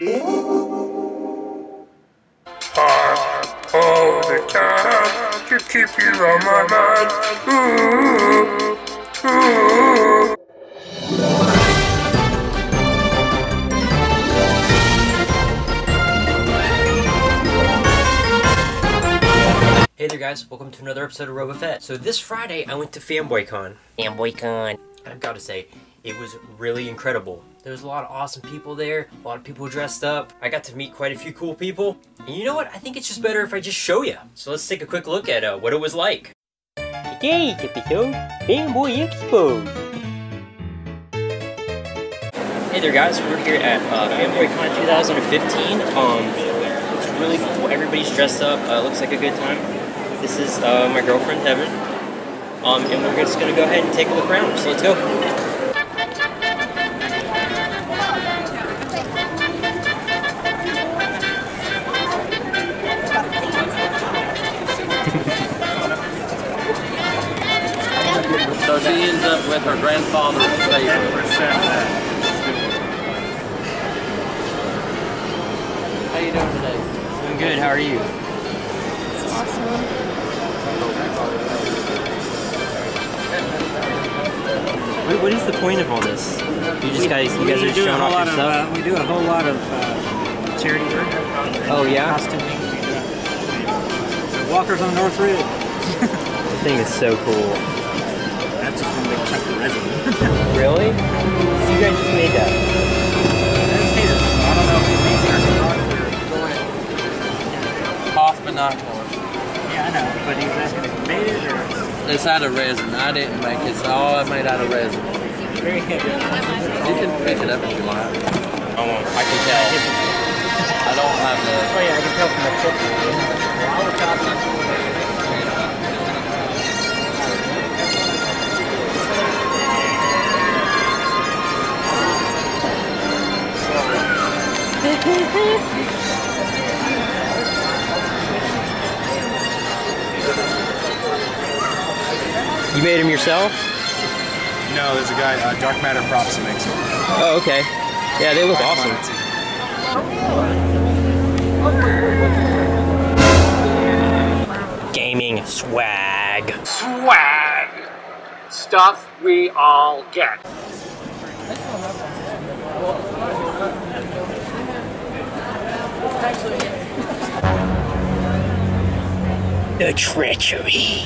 All the time to keep you on my mind. Ooh, ooh. Hey there guys, welcome to another episode of RobaFett. So this Friday I went to FanboyCon. FanboyCon. I've got to say, it was really incredible. There was a lot of awesome people there, a lot of people dressed up. I got to meet quite a few cool people. And you know what? I think it's just better if I just show you. So let's take a quick look at uh, what it was like. Today's episode, Fanboy Expo. Hey there guys, we're here at uh, FanboyCon 2015. Um, it's really cool. Everybody's dressed up. Uh, looks like a good time. This is uh, my girlfriend Heaven. Um, and we're just gonna go ahead and take a look around. So let's go. She ends up with her grandfather's favorite. How you doing today? Doing good. How are you? What, what is the point of all this? You just guys, you guys are we just do a showing whole off lot your of, stuff. uh, we do a whole lot of uh, charity work, oh yeah, costuming. The Walkers on North Ridge. the thing is so cool. That's just one big chunk of resin. Really? You guys just made that? That's his. I don't know if it's easier or Hoff binoculars. Yeah, I know, but he was asking if he made it or It's out of resin. I didn't make it. It's all I made out of resin. very heavy. You can pick it up if you like. Oh, I can tell. I don't have the. Oh yeah, I can tell from the tip. You made them yourself? No, there's a guy, uh, Dark Matter Props, who makes it. Oh, okay. Yeah, they look Come awesome. on, let's see. Gaming swag. swag stuff we all get. The treachery.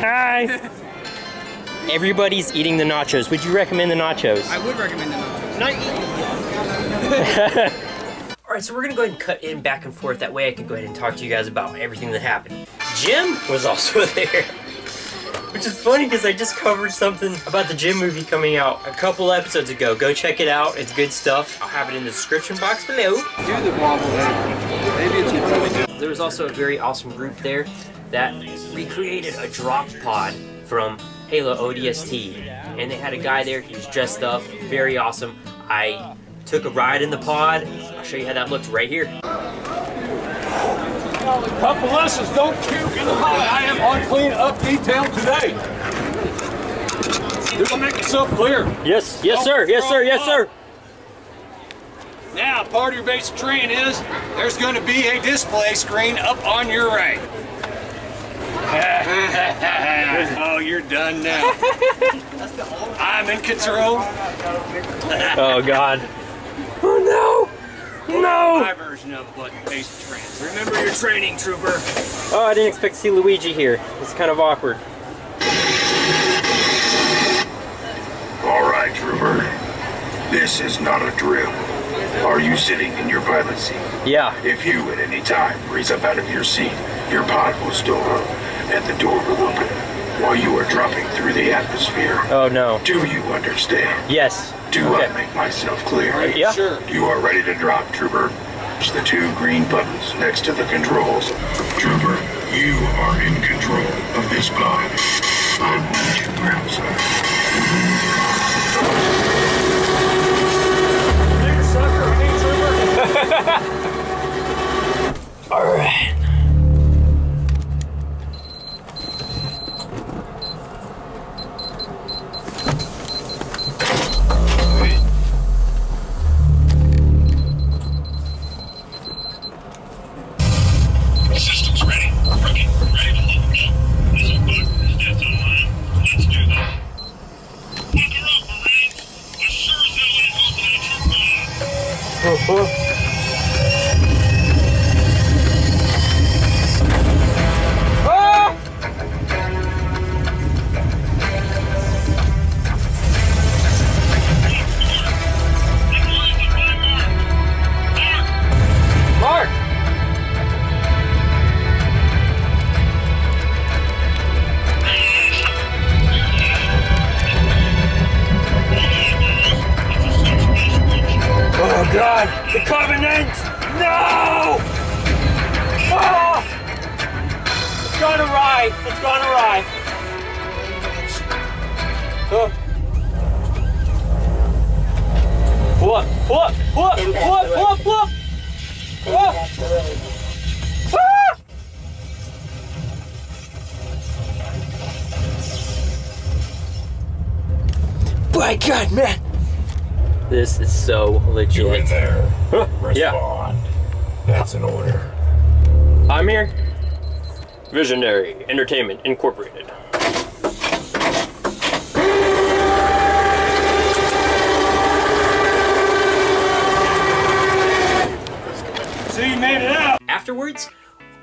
Hi. Everybody's eating the nachos. Would you recommend the nachos? I would recommend it. All right, so we're gonna go ahead and cut in back and forth. That way I can go ahead and talk to you guys about everything that happened. Jem was also there. Which is funny because I just covered something about the Jem movie coming out a couple episodes ago. Go check it out. It's good stuff. I'll have it in the description box below. Do the wobble. Eh? Maybe it's really good. There was also a very awesome group there that recreated a drop pod from Halo ODST. And they had a guy there, he was dressed up, very awesome. I took a ride in the pod. I'll show you how that looked right here. Couple lessons, don't puke in the pot. I am on clean up detail today. You can make yourself clear. Yes, yes sir, yes sir, yes sir. Now, part of your basic training is there's going to be a display screen up on your right. oh, you're done now. I'm in control. Oh god. Oh no! No! My version of what basic training. Remember your training, trooper. Oh, I didn't expect to see Luigi here. It's kind of awkward. All right, Trooper. This is not a drill. Are you sitting in your pilot seat? Yeah. If you at any time raise up out of your seat, your pod will still stall and the door will open while you are dropping through the atmosphere. Oh no. Do you understand? Yes. Do Okay. I make myself clear? Yeah. Sure. You are ready to drop, Trooper. Push the two green buttons next to the controls. Trooper, you are in control of this pod. I want you ground, sir. Big sucker, hey, trooper. Liverpool. The Covenant! No! Ah! It's gone awry! It's gone awry! Oh. Pull up! Pull up! Pull up! Pull up! Pull up! Pull up! Pull up! Ah! My God, man! This is so legit. You in there. Huh, yeah. That's an order. I'm here. Visionary Entertainment Incorporated. So you made it out. Afterwards,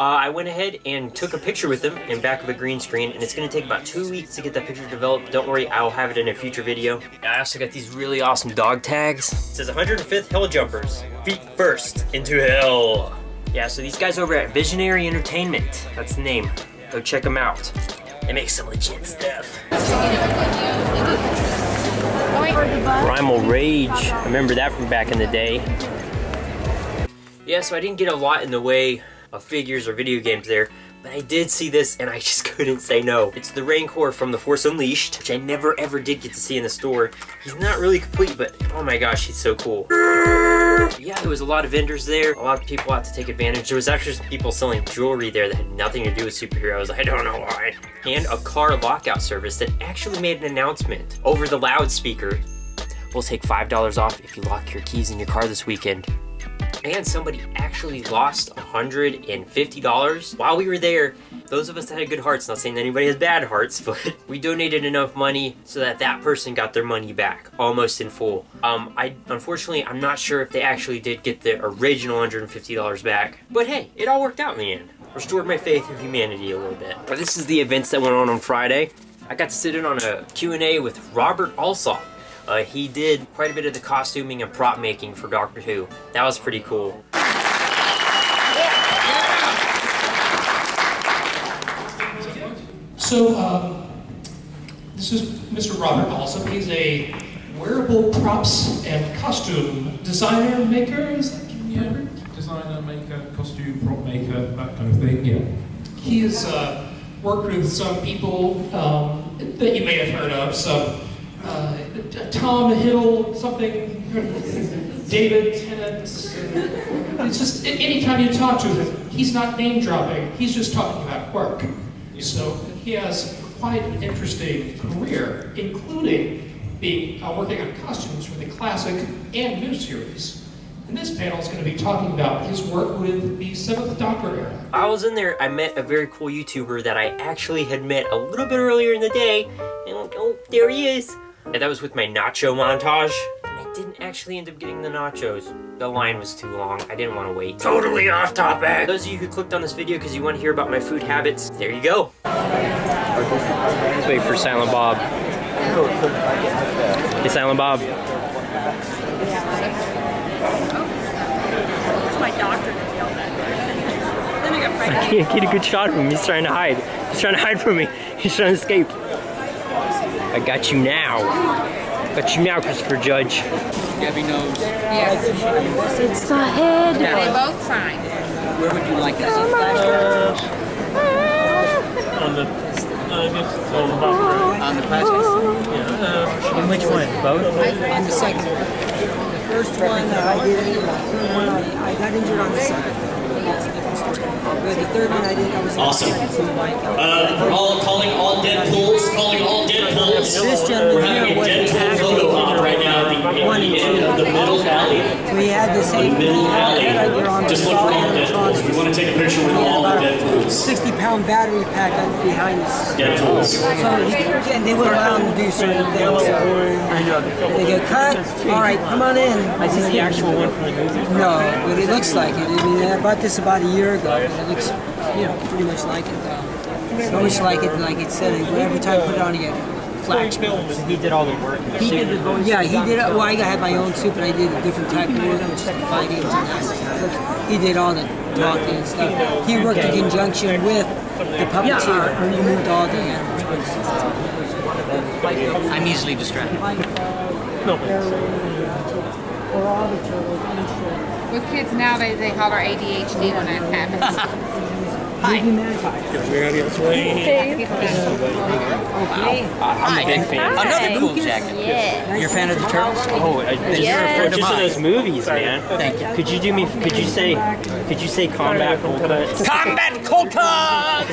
uh, I went ahead and took a picture with him in back of a green screen, and it's going to take about two weeks to get that picture developed. Don't worry, I'll have it in a future video. I also got these really awesome dog tags. It says 105th Hell Jumpers, feet first into hell. Yeah, so these guys over at Visionary Entertainment, that's the name. Go check them out. They make some legit stuff. Primal Rage. I remember that from back in the day. Yeah, so I didn't get a lot in the way of figures or video games there, but I did see this and I just couldn't say no. It's the Rancor from The Force Unleashed, which I never ever did get to see in the store. He's not really complete, but oh my gosh, he's so cool. Yeah, there was a lot of vendors there, a lot of people out to take advantage. There was actually some people selling jewelry there that had nothing to do with superheroes. I don't know why. And a car lockout service that actually made an announcement over the loudspeaker. We'll take $5 off if you lock your keys in your car this weekend. And somebody actually lost $150 while we were there. Those of us that had good hearts, not saying that anybody has bad hearts, but we donated enough money so that that person got their money back, almost in full. Um, I Unfortunately, I'm not sure if they actually did get the original $150 back, but hey, it all worked out in the end. Restored my faith in humanity a little bit. But this is the events that went on on Friday. I got to sit in on a Q&A with Robert Allsopp. Uh, he did quite a bit of the costuming and prop making for Doctor Who. That was pretty cool. So, um, this is Mr. Robert Allsopp. He's a wearable props and costume designer maker. Is that Yeah, designer, maker, costume, prop maker, that kind of thing, yeah. He has uh, worked with some people um, that you may have heard of. Some uh, Tom Hiddle, something, David Tennant. It's just anytime you talk to him, he's not name dropping. He's just talking about work. So he has quite an interesting career, including being uh, working on costumes for the classic and new series. And this panel is going to be talking about his work with the Seventh Doctor era. I was in there, I met a very cool YouTuber that I actually had met a little bit earlier in the day. And oh, there he is. And that was with my nacho montage. And I didn't actually end up getting the nachos. The line was too long. I didn't want to wait. Totally off topic. Those of you who clicked on this video because you want to hear about my food habits, there you go. Let's wait for Silent Bob. Hey, Silent Bob. my doctor that yelled at me. Then I got I pregnant. can't get a good shot of him. He's trying to hide. He's trying to hide from me. He's trying to escape. I got you now. Got you now, Christopher Judge. Gabby knows. Yes. It's the head. They both signed. Where would you like it? On the, I guess, on the back. On the plastic? And which one? Both? On the second. The first one, uh, I did, the one I, I got injured on the second. That's a different story. But the third one I did, I was Awesome. Uh, we're all calling all Deadpools, calling all Deadpools. This gentleman We're having a here was the Deadpool actor photo op right now in the, One and in two. the middle alley. So he had the same. The middle alley. On Just look for all animatronics. Deadpools. We want to take a picture with had all the about a Deadpools. 60 pound battery pack behind us. Deadpools. So he, and they wouldn't allow him to do certain things. So they get cut, all right, come on in. Is this the actual one from the movie? No, but it looks like it. I mean, I bought this about a year ago, and it looks, you know, pretty much like it. Uh, so much like it, like it said. Every time I put it on, you get flash. He did all the work. He did the voice. Yeah, he did. Well, I had my own suit, but I did a different type of work, which is the fighting gymnastics. and stuff. He did all the talking and stuff. He worked in conjunction with the puppeteer, and he moved all the animals. I'm easily distracted. For all the turtles, I'm sure. With kids nowadays, they they holler ADHD when that happens. Hi. Movie Magpie. I'm a big fan. Another cool jacket. Yeah. You're a fan of the Turtles? Oh, I, then you're a friend just of those movies, man. Thank you. Could you do me? Could you say? Could you say combat cold cut? Combat cold cut!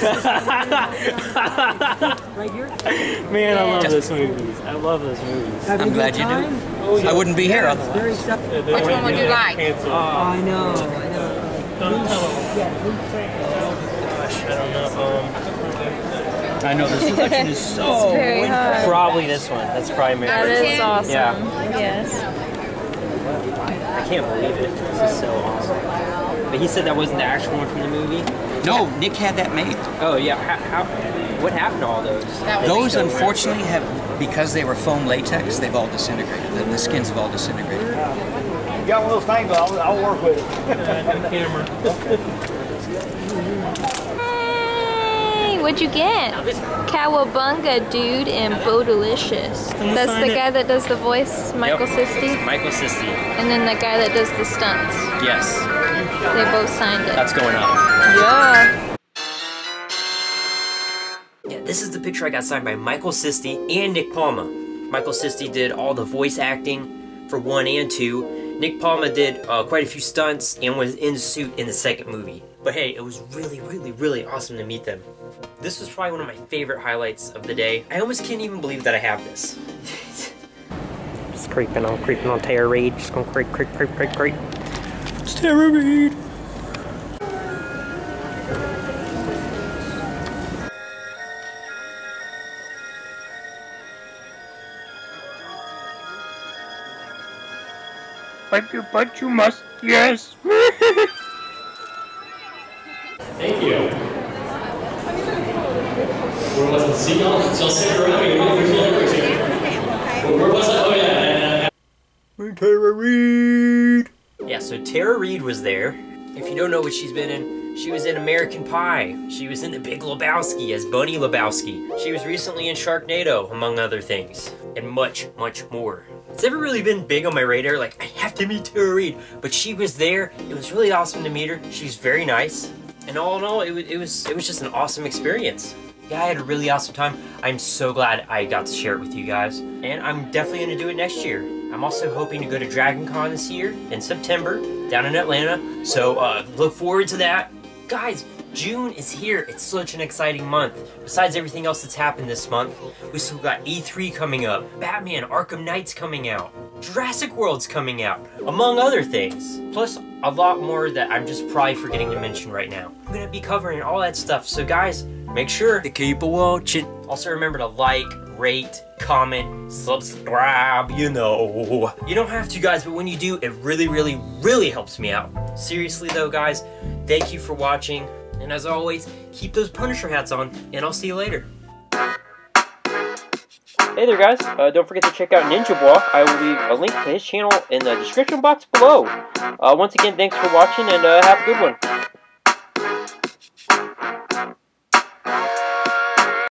Right here? Man, I love those movies. I love those movies. Having I'm glad good you time? do. I wouldn't be here otherwise. Which one would you like? Oh, I know, I know. I don't know. Um, I know this selection is so Very hard. probably this one. That's probably That Mary. is awesome. Yeah. Yes. I can't believe it. This is so awesome. But he said that wasn't the actual one from the movie. No, Nick had that made. Oh yeah. How? how what happened to all those? Those unfortunately have, because they were foam latex, they've all disintegrated. The, the skins have all disintegrated. You got one of those things, I'll, I'll work with it. camera. Hey, what'd you get? Cowabunga dude and Bo Delicious. That's the guy that does the voice, Michelan Yep. Sisti. Michelan Sisti. And then the guy that does the stunts. Yes. They both signed it. That's going on. Yeah. Yeah, this is the picture I got signed by Michelan Sisti and Nick Palma. Michelan Sisti did all the voice acting for one and two. Nick Palma did uh, quite a few stunts and was in suit in the second movie. But hey, it was really, really, really awesome to meet them. This was probably one of my favorite highlights of the day. I almost can't even believe that I have this. Just creeping on, creeping on Tara Reid. Just gonna creep, creep, creep, creep, creep. It's Tara Reid. But you, but you must, yes. Thank you. Where was it? Seagull? Still stick around. We can move over to. Where was it? Oh yeah. Tara Reid. Yeah, so Tara Reid was there. If you don't know what she's been in, she was in American Pie. She was in The Big Lebowski as Bunny Lebowski. She was recently in Sharknado, among other things, and much, much more. It's never really been big on my radar. Like I have to meet Tara Reid, but she was there. It was really awesome to meet her. She's very nice, and all in all, it was it was it was just an awesome experience. Yeah, I had a really awesome time. I'm so glad I got to share it with you guys. And I'm definitely going to do it next year. I'm also hoping to go to Dragon Con this year in September down in Atlanta. So uh, look forward to that. Guys, June is here. It's such an exciting month. Besides everything else that's happened this month, we still got E3 coming up, Batman Arkham Knight's coming out, Jurassic World's coming out, among other things. Plus, a lot more that I'm just probably forgetting to mention right now. I'm gonna be covering all that stuff, so guys, make sure to keep watching. Also remember to like, rate, comment, subscribe, you know. You don't have to guys, but when you do, it really, really, really helps me out. Seriously though guys, thank you for watching. And as always, keep those Punisher hats on, and I'll see you later. Hey there guys, uh, don't forget to check out Ninja Boy. I will leave a link to his channel in the description box below. Uh, once again, thanks for watching, and uh, have a good one.